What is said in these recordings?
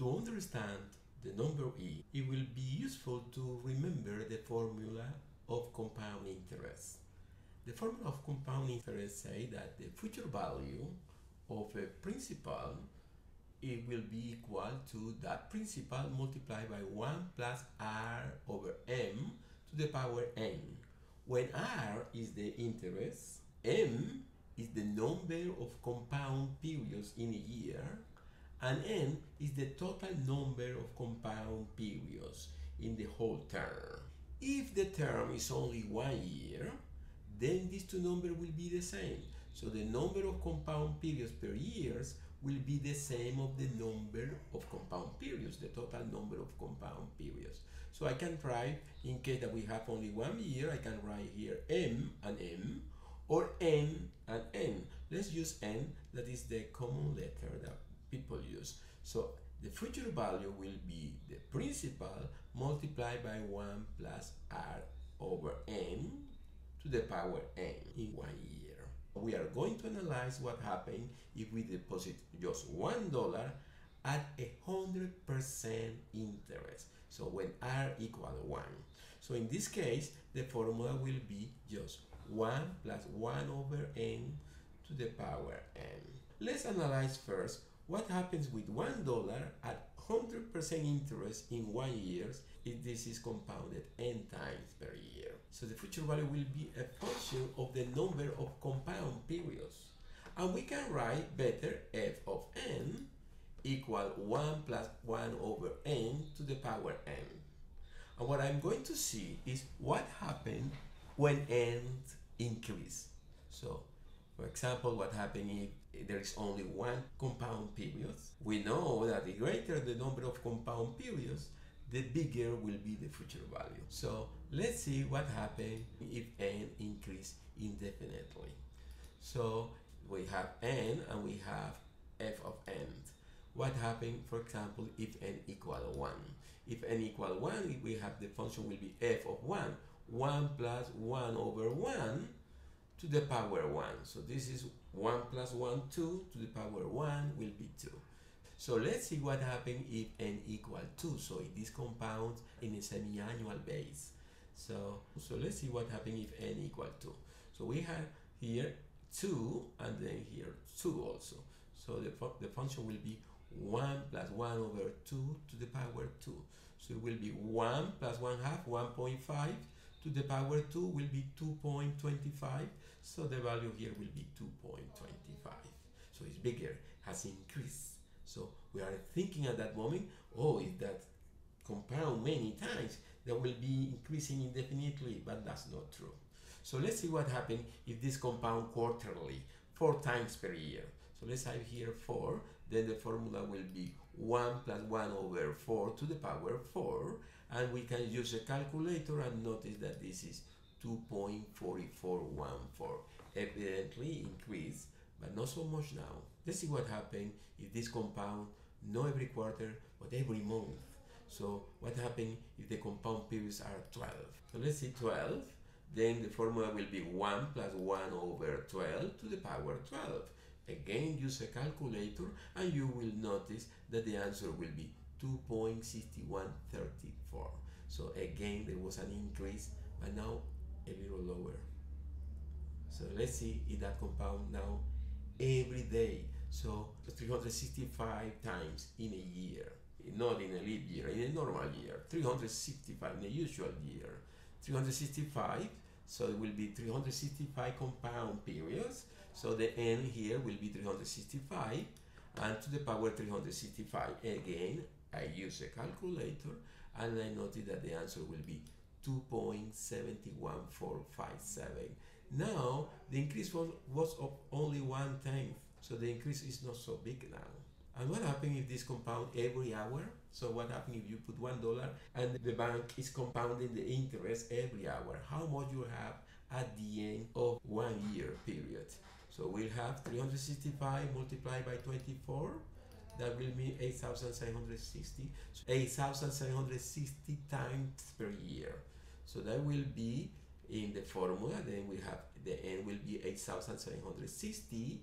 To understand the number e, it will be useful to remember the formula of compound interest. The formula of compound interest say that the future value of a principal it will be equal to that principal multiplied by 1 plus r over m to the power n. When r is the interest, m is the number of compound periods in a year, and n is the total number of compound periods in the whole term. If the term is only one year, then these two numbers will be the same. So the number of compound periods per years will be the same of the number of compound periods, the total number of compound periods. So I can write, in case that we have only one year, I can write here m and m, or n and n. Let's use n, that is the common letter that use. So the future value will be the principal multiplied by 1 plus r over n to the power n in one year. We are going to analyze what happens if we deposit just one dollar at a hundred percent interest. So when r equal one. So in this case, the formula will be just one plus one over n to the power n. Let's analyze first what happens with one dollar at 100% interest in one year if this is compounded n times per year. So the future value will be a function of the number of compound periods. And we can write better f of n equal 1 plus 1 over n to the power n. And what I'm going to see is what happens when n increase. So, for example, what happens if there is only one compound period? We know that the greater the number of compound periods, the bigger will be the future value. So let's see what happens if n increase indefinitely. So we have n and we have f of n. What happens, for example, if n equal 1? If n equal 1, we have the function will be f of 1. 1 plus 1 over 1 to the power 1. So this is 1 plus 1, 2 to the power 1 will be 2. So let's see what happens if n equal 2. So if this compounds in a semi-annual base. So, so let's see what happens if n equal 2. So we have here 2 and then here 2 also. So the, the function will be 1 plus 1 over 2 to the power 2. So it will be 1 plus 1 half, 1.5 to the power 2 will be 2.25. So the value here will be 2.25. So it's bigger, has increased. So we are thinking at that moment, oh, if that compound many times, that will be increasing indefinitely, but that's not true. So let's see what happens if this compound quarterly, four times per year. So let's have here 4, then the formula will be 1 plus 1 over 4 to the power 4, and we can use a calculator and notice that this is 2.4414. Evidently increased, but not so much now. Let's see what happens if this compound, not every quarter, but every month. So what happens if the compound periods are 12? So let's see 12. Then the formula will be 1 plus 1 over 12 to the power 12. Again, use a calculator and you will notice that the answer will be 2.6134. So again, there was an increase, but now a little lower. So let's see if that compound now every day. So 365 times in a year, not in a leap year, in a normal year. 365 in a usual year. 365, so it will be 365 compound periods. So the n here will be 365 and to the power 365. Again, I use a calculator and I noted that the answer will be 2.71457. Now, the increase was, was of only one tenth, so the increase is not so big now. And what happens if this compound every hour? So what happens if you put one dollar and the bank is compounding the interest every hour? How much you have at the end of one year period? So we'll have 365 multiplied by 24. That will mean 8,760. So 8,760 times per year. So that will be in the formula. Then we have the n will be 8,760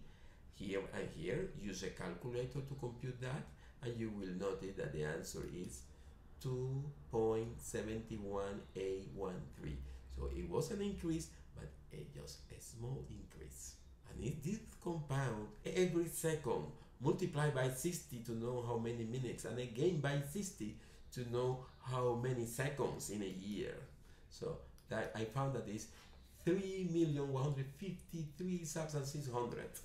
here and here. Use a calculator to compute that. and you will notice that the answer is 2.71813 so it was an increase but it just a small increase and it this compound every second multiply by 60 to know how many minutes and again by 60 to know how many seconds in a year so that I found that is 3,153,600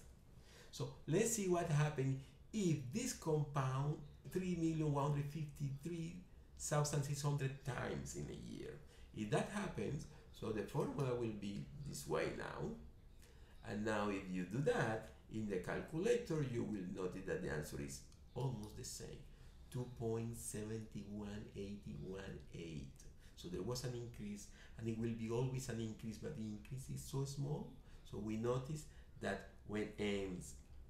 so let's see what happens if this compound 3,153,600 times in a year. If that happens, so the formula will be this way now. And now if you do that, in the calculator, you will notice that the answer is almost the same. 2.71818. So there was an increase, and it will be always an increase, but the increase is so small. So we notice that when n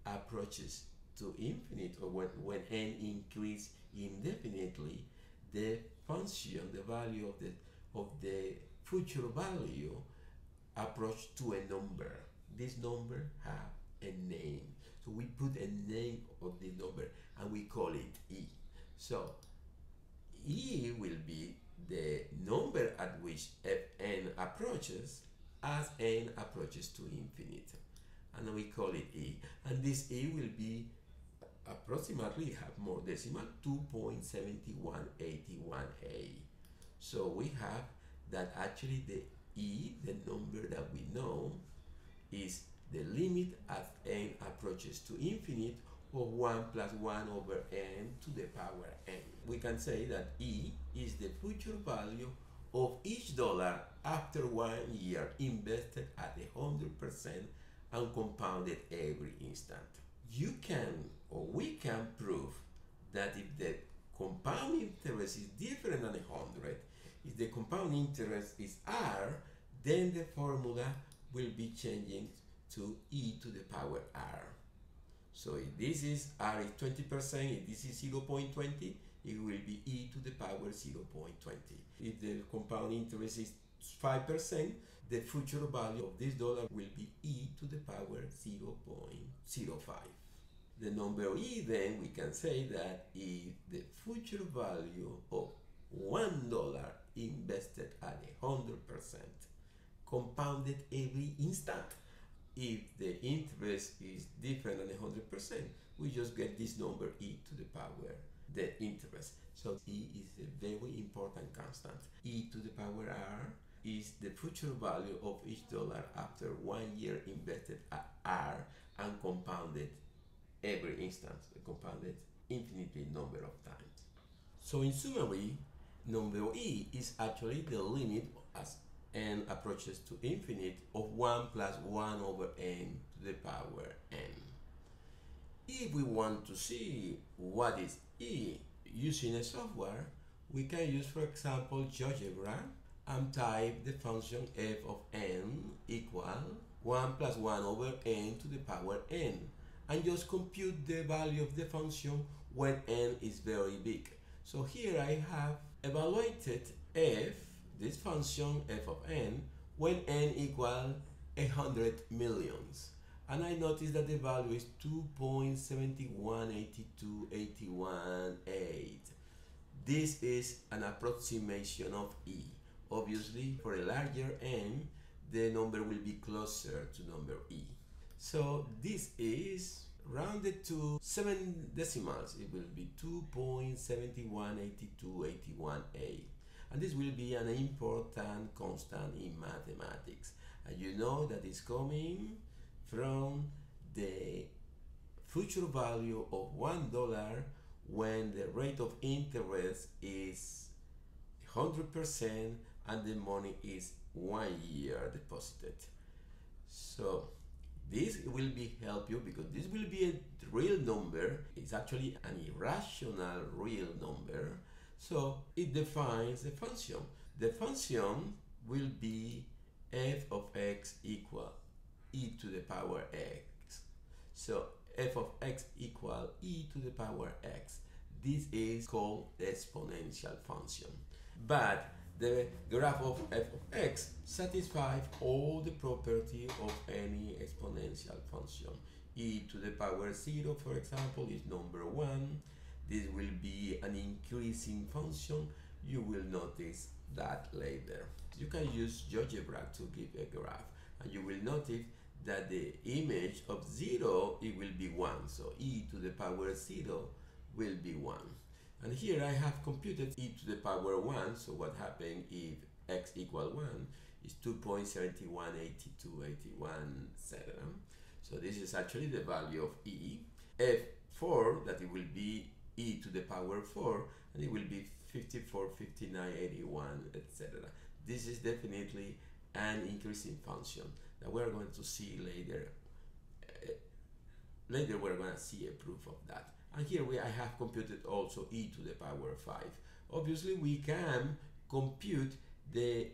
approaches to infinite, or when, when n increase indefinitely, the function, the value of the of the future value approach to a number. This number have a name. So we put a name of the number and we call it E. So E will be the number at which n approaches as n approaches to infinite. And we call it E. And this E will be approximately have more decimal 2.7181a. So we have that actually the E, the number that we know, is the limit as n approaches to infinite of 1 plus 1 over n to the power n. We can say that E is the future value of each dollar after one year invested at 100% and compounded every instant. You can or we can prove that if the compound interest is different than 100, if the compound interest is r, then the formula will be changing to e to the power r. So if this is r is 20%, if this is 0.20, it will be e to the power 0.20. If the compound interest is 5%, the future value of this dollar will be e to the power 0.05. The number e then we can say that if the future value of one dollar invested at hundred percent compounded every instant if the interest is different than hundred percent we just get this number e to the power the interest so e is a very important constant e to the power r is the future value of each dollar after one year invested at r and compounded every instance, compounded infinitely number of times. So in summary, number e is actually the limit as n approaches to infinite of 1 plus 1 over n to the power n. If we want to see what is e using a software, we can use, for example, GeoGebra and type the function f of n equal 1 plus 1 over n to the power n and just compute the value of the function when n is very big. So here I have evaluated f, this function f of n, when n equal 100 millions. And I notice that the value is 2.7182818. This is an approximation of e. Obviously, for a larger n, the number will be closer to number e. So this is rounded to seven decimals. It will be 2.718281a. And this will be an important constant in mathematics. And you know that it's coming from the future value of one dollar when the rate of interest is 100% and the money is one year deposited. So this will be help you because this will be a real number. It's actually an irrational real number. So it defines a function. The function will be f of x equal e to the power x. So f of x equal e to the power x. This is called the exponential function. But the graph of f of x satisfies all the property of any exponential function. e to the power 0, for example, is number 1. this will be an increasing function. You will notice that later. You can use GeoGebra to give a graph and you will notice that the image of 0 it will be 1 so e to the power 0 will be 1 and here I have computed e to the power 1 so what happened if x equal 1 is 2.718281 so this is actually the value of e. F4 that it will be e to the power 4 and it will be 54 59 81 etc this is definitely an increasing function that we're going to see later. Uh, later we're going to see a proof of that. And here we I have computed also e to the power 5. Obviously we can compute the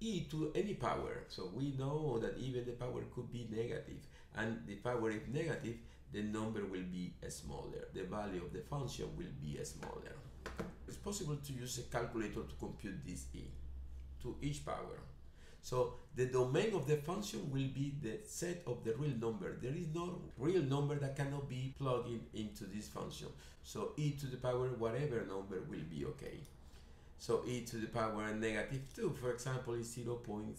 e to any power. So we know that even the power could be negative and the power if negative the number will be smaller. The value of the function will be smaller. It's possible to use a calculator to compute this e to each power. So the domain of the function will be the set of the real number. There is no real number that cannot be plugged in into this function. So e to the power whatever number will be okay. So e to the power negative 2, for example, is 0.3353.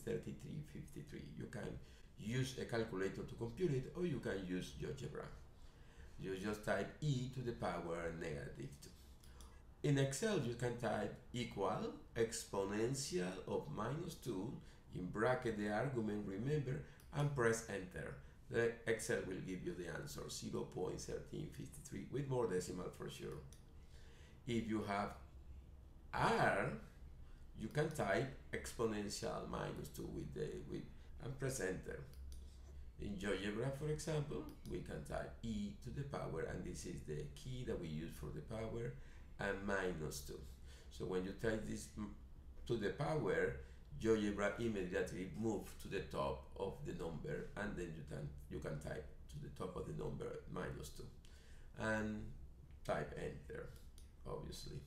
You can use a calculator to compute it or you can use GeoGebra. You just type e to the power negative 2. In Excel, you can type equal exponential of minus 2 in bracket the argument remember and press enter. The excel will give you the answer 0.1353 with more decimal for sure. If you have r you can type exponential minus 2 with the with and press enter. In GeoGebra, for example, we can type e to the power, and this is the key that we use for the power, and minus 2. So when you type this to the power, GeoGebra immediately move to the top of the number and then you can you can type to the top of the number minus 2 and type enter obviously.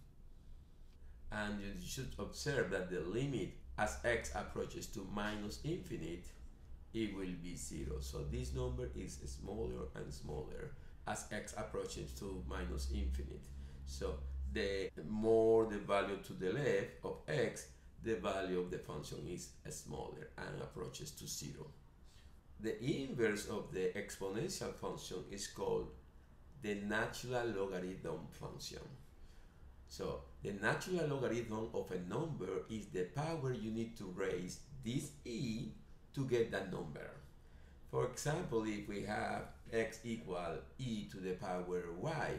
And you should observe that the limit as x approaches to minus infinite it will be 0 so this number is smaller and smaller as x approaches to minus infinite. So the more the value to the left of x the value of the function is smaller and approaches to zero. The inverse of the exponential function is called the natural logarithm function. So the natural logarithm of a number is the power you need to raise this e to get that number. For example, if we have x equal e to the power y,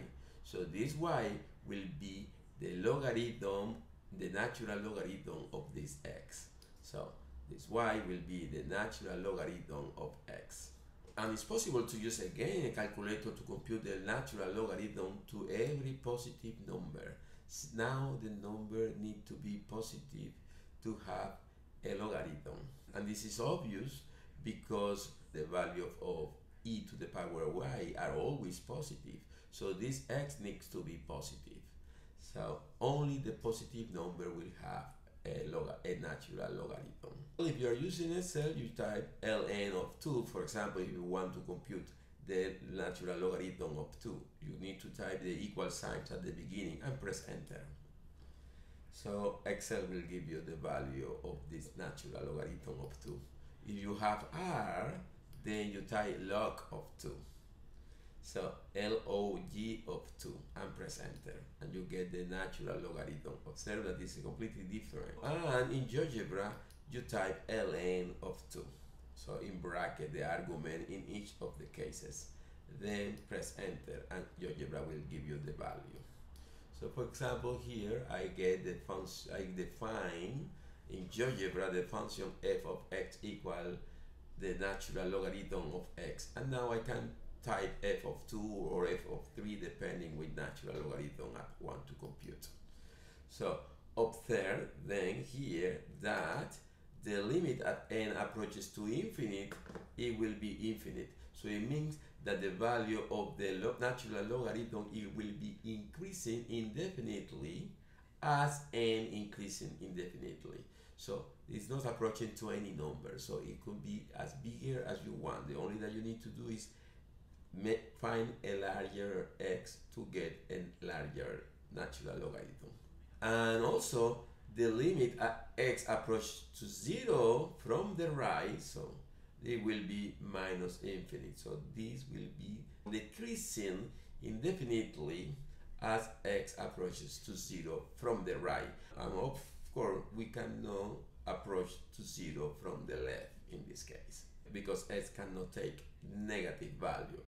so this y will be the logarithm the natural logarithm of this x. So this y will be the natural logarithm of x. And it's possible to use again a calculator to compute the natural logarithm to every positive number. Now the number need to be positive to have a logarithm. And this is obvious because the value of, of e to the power y are always positive. So this x needs to be positive. Only the positive number will have a, log a natural logarithm. If you are using Excel, you type ln of 2. For example, if you want to compute the natural logarithm of 2, you need to type the equal signs at the beginning and press enter. So Excel will give you the value of this natural logarithm of 2. If you have R, then you type log of 2. So log of 2 and press enter and you get the natural logarithm. Observe that this is completely different. And in GeoGebra you type ln of 2. So in bracket the argument in each of the cases. Then press enter and GeoGebra will give you the value. So for example here I get the function, I define in GeoGebra the function f of x equal the natural logarithm of x and now I can type f of 2 or f of 3 depending which natural logarithm I want to compute. So up there then here that the limit at n approaches to infinite it will be infinite. So it means that the value of the natural logarithm it will be increasing indefinitely as n increasing indefinitely. So it's not approaching to any number. So it could be as bigger as you want. The only that you need to do is find a larger x to get a larger natural logarithm. And also the limit at x approach to zero from the right, so it will be minus infinite. So this will be decreasing indefinitely as x approaches to zero from the right. And of course, we cannot approach to zero from the left in this case because x cannot take negative value